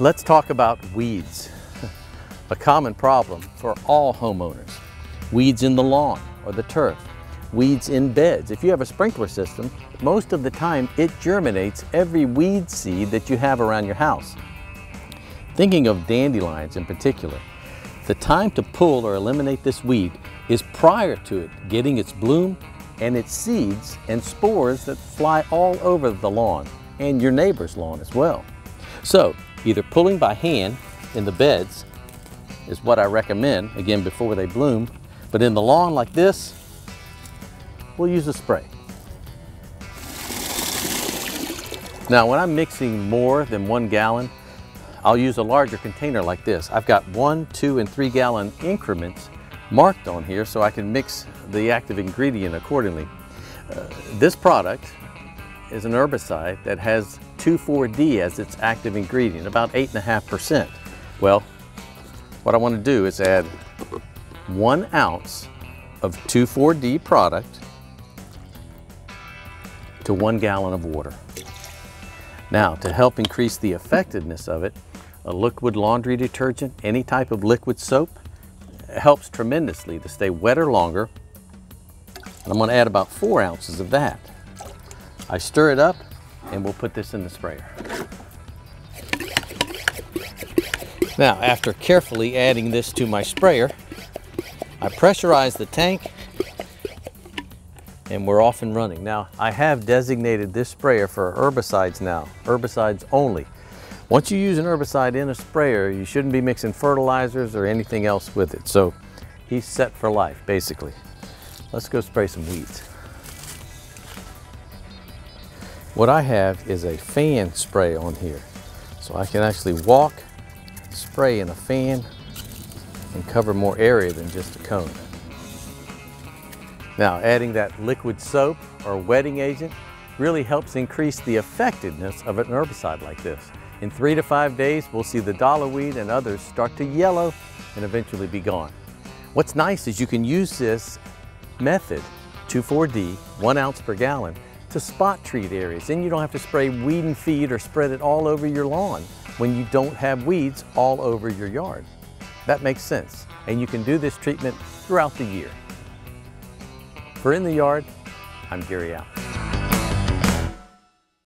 Let's talk about weeds, a common problem for all homeowners. Weeds in the lawn or the turf, weeds in beds. If you have a sprinkler system, most of the time it germinates every weed seed that you have around your house. Thinking of dandelions in particular, the time to pull or eliminate this weed is prior to it getting its bloom and its seeds and spores that fly all over the lawn and your neighbor's lawn as well. So either pulling by hand in the beds is what I recommend, again, before they bloom. But in the lawn like this, we'll use a spray. Now, when I'm mixing more than one gallon, I'll use a larger container like this. I've got one, two, and three gallon increments marked on here so I can mix the active ingredient accordingly. Uh, this product is an herbicide that has 2,4-D as its active ingredient, about 8.5%. Well, what I want to do is add one ounce of 2,4-D product to one gallon of water. Now, to help increase the effectiveness of it, a liquid laundry detergent, any type of liquid soap, helps tremendously to stay wetter longer. And I'm going to add about four ounces of that. I stir it up and we'll put this in the sprayer. Now, after carefully adding this to my sprayer, I pressurize the tank and we're off and running. Now, I have designated this sprayer for herbicides now, herbicides only. Once you use an herbicide in a sprayer, you shouldn't be mixing fertilizers or anything else with it. So he's set for life, basically. Let's go spray some weeds. What I have is a fan spray on here. So I can actually walk, spray in a fan, and cover more area than just a cone. Now adding that liquid soap or wetting agent really helps increase the effectiveness of an herbicide like this. In three to five days, we'll see the dollar weed and others start to yellow and eventually be gone. What's nice is you can use this method, 2,4-D, one ounce per gallon, to spot treat areas. Then you don't have to spray weed and feed or spread it all over your lawn when you don't have weeds all over your yard. That makes sense. And you can do this treatment throughout the year. For In the Yard, I'm Gary Alan.